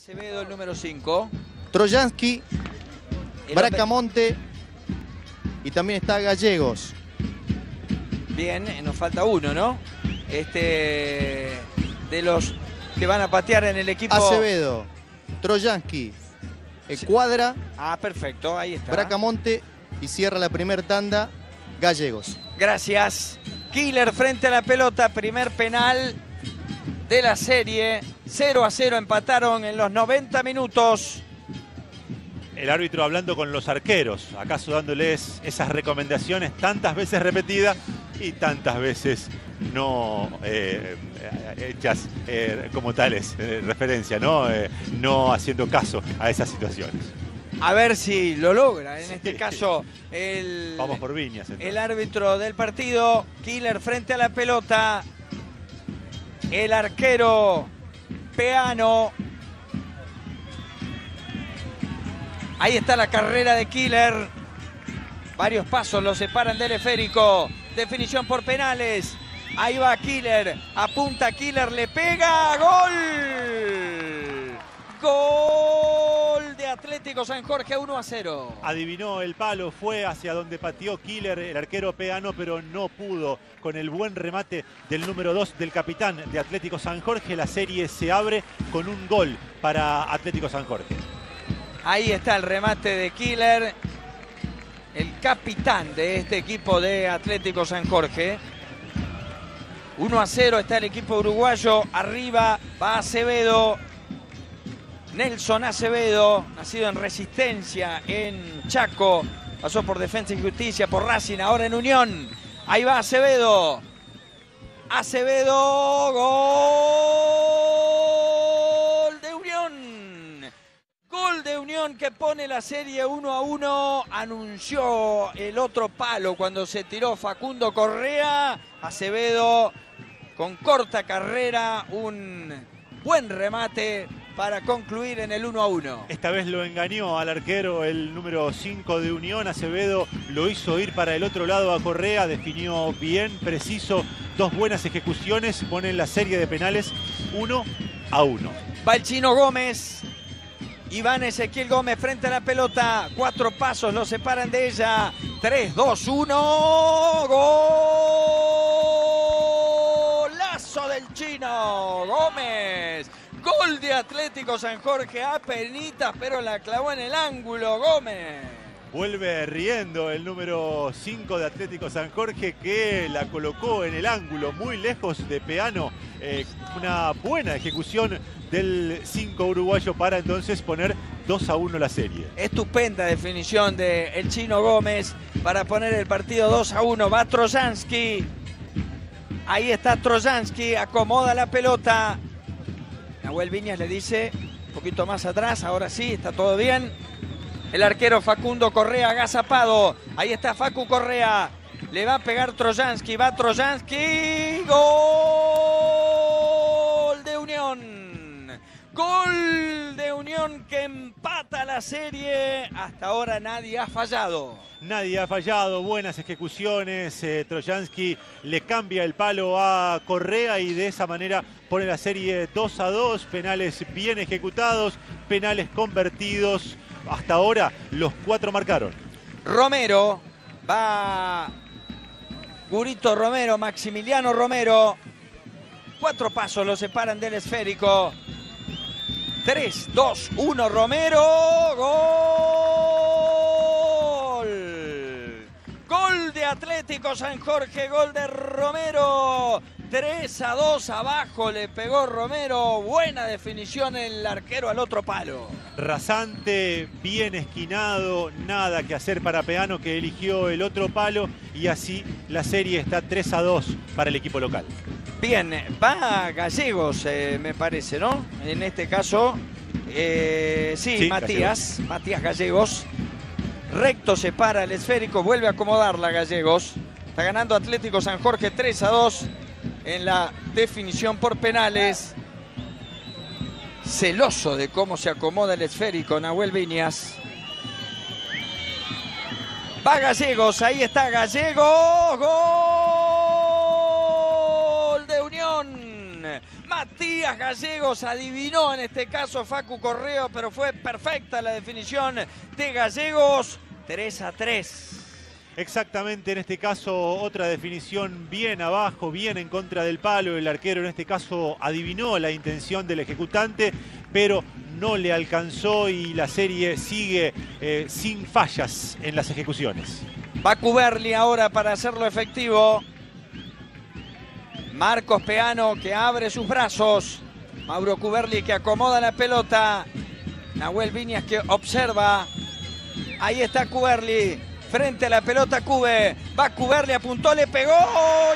Acevedo, el número 5. Trojansky, El Bracamonte y también está Gallegos. Bien, eh, nos falta uno, ¿no? Este. De los que van a patear en el equipo. Acevedo, Trojansky, Cuadra, Ah, perfecto, ahí está. Bracamonte y cierra la primer tanda Gallegos. Gracias. Killer frente a la pelota, primer penal de la serie. 0 a 0 empataron en los 90 minutos. El árbitro hablando con los arqueros, acaso dándoles esas recomendaciones tantas veces repetidas y tantas veces no eh, eh, hechas eh, como tales, eh, referencia, ¿no? No haciendo caso a esas situaciones. A ver si lo logra. En Sí. este caso, el, Vamos por Viñas. el árbitro del partido. Killer frente a la pelota. El arquero Ahí está la carrera de Killer. Varios pasos lo separan del esférico. Definición por penales. Ahí va Killer. Apunta Killer, le pega. ¡Gol! Gol Atlético San Jorge 1 a 0. Adivinó el palo, fue hacia donde pateó Killer, el arquero peano, pero no pudo. Con el buen remate del número 2 del capitán de Atlético San Jorge, la serie se abre con un gol para Atlético San Jorge. Ahí está el remate de Killer, el capitán de este equipo de Atlético San Jorge. 1 a 0 está el equipo uruguayo. Arriba va Acevedo. Nelson Acevedo, nacido en Resistencia, en Chaco. Pasó por Defensa y Justicia, por Racing, ahora en Unión. Ahí va Acevedo. Acevedo, gol de Unión. Gol de Unión que pone la serie 1 a 1. Anunció el otro palo cuando se tiró Facundo Correa. Acevedo con corta carrera, un buen remate para concluir en el 1 a 1. Esta vez lo engañó al arquero el número 5 de Unión. Acevedo lo hizo ir para el otro lado a Correa. Definió bien, preciso. Dos buenas ejecuciones. Ponen la serie de penales 1 a 1. Va el chino Gómez. Iván Ezequiel Gómez frente a la pelota. Cuatro pasos lo separan de ella. 3, 2, 1. Golazo del chino Gómez. Gol de Atlético San Jorge a penitas, pero la clavó en el ángulo Gómez. Vuelve riendo el número 5 de Atlético San Jorge que la colocó en el ángulo muy lejos de Peano. Eh, una buena ejecución del 5 uruguayo para entonces poner 2 a 1 la serie. Estupenda definición de el chino Gómez para poner el partido 2 a 1. Va Trojansky. Ahí está Trojansky, acomoda la pelota. Nahuel Viñas le dice, un poquito más atrás, ahora sí, está todo bien. El arquero Facundo Correa agazapado. Ahí está Facu Correa. Le va a pegar Trojansky, va Trojansky. Gol Unión. Gol de Unión que empata la serie. Hasta ahora nadie ha fallado. Nadie ha fallado, buenas ejecuciones. eh, Trojansky le cambia el palo a Correa y de esa manera pone la serie 2 a 2. Penales bien ejecutados, penales convertidos. Hasta ahora los cuatro marcaron. Romero va. Gurito Romero, Maximiliano Romero. Cuatro pasos lo separan del esférico. 3, 2, 1, Romero. Gol. Gol de Atlético San Jorge, gol de Romero. 3 a 2 abajo le pegó Romero. Buena definición el arquero al otro palo. Rasante, bien esquinado, nada que hacer para Peano que eligió el otro palo y así la serie está 3 a 2 para el equipo local. Bien, va Gallegos, eh, me parece, ¿no? En este caso, eh, sí, Sí, Matías, Matías Gallegos. Recto se para el esférico, vuelve a acomodarla Gallegos. Está ganando Atlético San Jorge 3 a 2 en la definición por penales. Celoso de cómo se acomoda el esférico, Nahuel Viñas. Va Gallegos, ahí está Gallegos. Gol Matías Gallegos adivinó en este caso Facu Correo, pero fue perfecta la definición de Gallegos. 3 a 3. Exactamente, en este caso otra definición bien abajo, bien en contra del palo. El arquero en este caso adivinó la intención del ejecutante, pero no le alcanzó y la serie sigue eh, sin fallas en las ejecuciones. Va Cuberli ahora para hacerlo efectivo. Marcos Peano que abre sus brazos. Mauro Cuberli que acomoda la pelota. Nahuel Viñas que observa. Ahí está Cuberli. Frente a la pelota Cube. Va Cuberli, apuntó, le pegó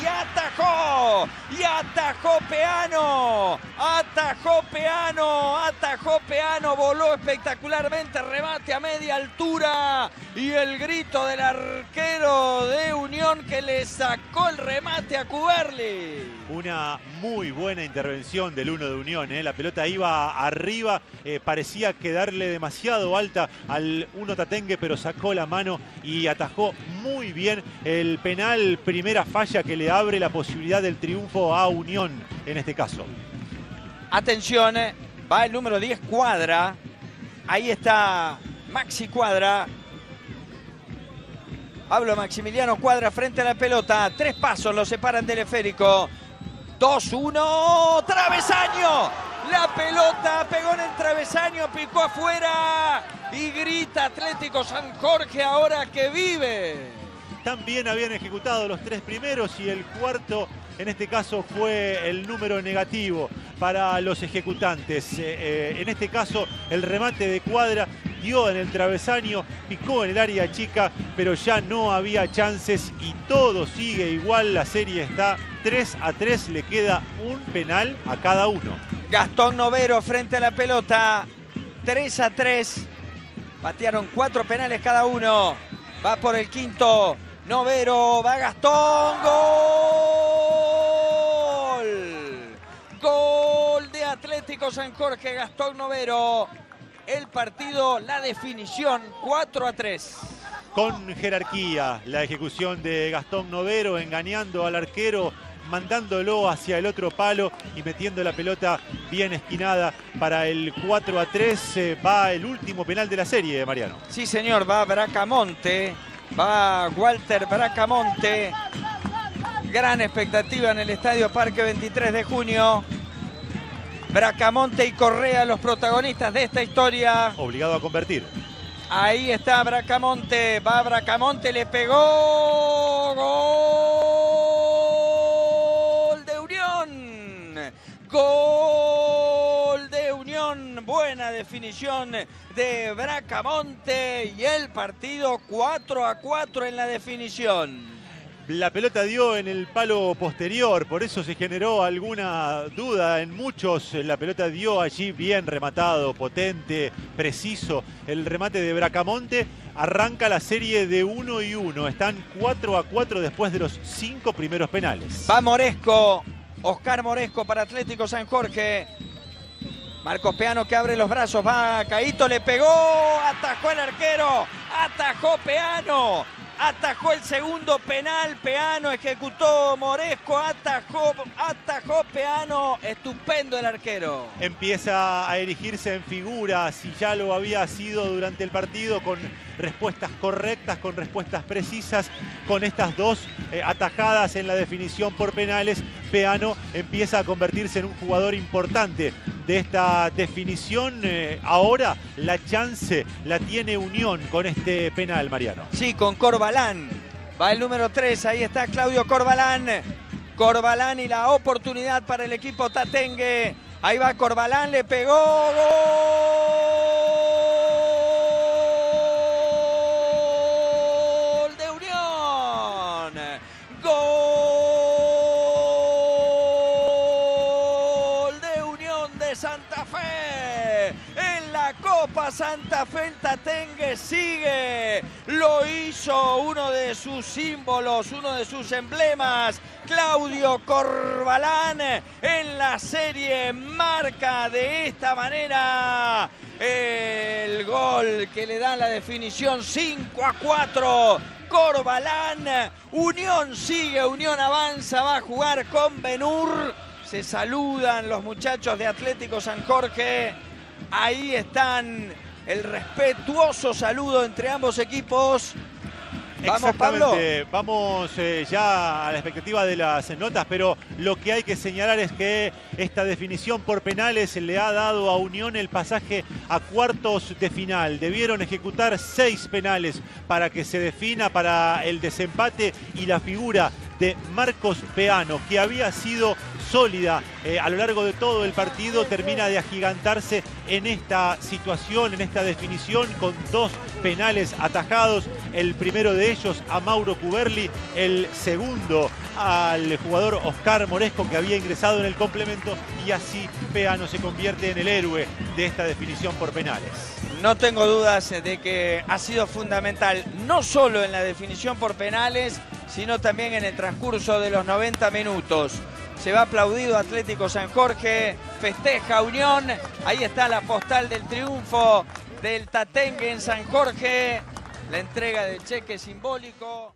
y atajó. Y atajó Peano. Atajó Peano. Atajó Peano. Voló espectacularmente. Remate a media altura. Y el grito del arquero de Unión que le sacó el remate a Cuberli. Una muy buena intervención del uno de Unión. ¿eh? La pelota iba arriba, eh, parecía quedarle demasiado alta al uno Tatengue, pero sacó la mano y atajó muy bien el penal. Primera falla que le abre la posibilidad del triunfo a Unión en este caso. Atención, eh, va el número 10 Cuadra. Ahí está Maxi Cuadra. Pablo Maximiliano Cuadra frente a la pelota. Tres pasos lo separan del esférico. 2-1, travesaño. La pelota pegó en el travesaño, picó afuera y grita Atlético San Jorge ahora que vive. También habían ejecutado los tres primeros y el cuarto en este caso fue el número negativo para los ejecutantes. Eh, eh, en este caso el remate de cuadra dio en el travesaño, picó en el área chica, pero ya no había chances y todo sigue igual. La serie está 3 a 3, le queda un penal a cada uno. Gastón Novero frente a la pelota, 3 a 3. Patearon cuatro penales cada uno. Va por el quinto. Novero, va Gastón. ¡Gol! Gol de Atlético San Jorge, Gastón Novero. El partido, la definición, 4 a 3 con jerarquía la ejecución de Gastón Novero, engañando al arquero, mandándolo hacia el otro palo y metiendo la pelota bien esquinada para el 4 a 3. Eh, va el último penal de la serie, Mariano. Sí, señor, va Bracamonte, va Walter Bracamonte. Gran expectativa en el Estadio Parque 23 de junio. Bracamonte y Correa, los protagonistas de esta historia. Obligado a convertir. Ahí está Bracamonte, va Bracamonte, le pegó. Gol de Unión. Gol de Unión. Buena definición de Bracamonte y el partido 4 a 4 en la definición. La pelota dio en el palo posterior, por eso se generó alguna duda en muchos. La pelota dio allí bien rematado, potente, preciso. El remate de Bracamonte arranca la serie de 1 y 1. Están 4 a 4 después de los cinco primeros penales. Va Moresco, Oscar Moresco para Atlético San Jorge. Marcos Peano que abre los brazos, va Caíto, le pegó, atajó el arquero, atajó Peano, atajó el segundo penal, Peano ejecutó Moresco, atajó, atajó Peano, estupendo el arquero. Empieza a erigirse en figuras y ya lo había sido durante el partido con respuestas correctas, con respuestas precisas, con estas dos eh, atajadas en la definición por penales, Peano empieza a convertirse en un jugador importante de esta definición. Eh, ahora la chance la tiene Unión con este penal, Mariano. Sí, con Corbalán. Va el número 3, ahí está Claudio Corbalán. Corbalán y la oportunidad para el equipo Tatengue. Ahí va Corbalán, le pegó. ¡Gol de Unión! ¡Gol Santa Fe el Tatengue sigue. Lo hizo uno de sus símbolos, uno de sus emblemas. Claudio Corbalán en la serie marca de esta manera el gol que le da la definición 5 a 4. Corbalán, Unión sigue, Unión avanza, va a jugar con Benur. Se saludan los muchachos de Atlético San Jorge. Ahí están el respetuoso saludo entre ambos equipos. Vamos, Pablo. Vamos eh, ya a la expectativa de las notas, pero lo que hay que señalar es que esta definición por penales le ha dado a Unión el pasaje a cuartos de final. Debieron ejecutar seis penales para que se defina para el desempate y la figura de Marcos Peano, que había sido sólida eh, a lo largo de todo el partido, termina de agigantarse en esta situación, en esta definición, con dos penales atajados. El primero de ellos a Mauro Cuberli, el segundo al jugador Oscar Moresco, que había ingresado en el complemento, y así Peano se convierte en el héroe de esta definición por penales. No tengo dudas de que ha sido fundamental, no solo en la definición por penales, sino también en el transcurso de los 90 minutos. Se va aplaudido Atlético San Jorge, festeja Unión, ahí está la postal del triunfo del Tatengue en San Jorge, la entrega del cheque simbólico.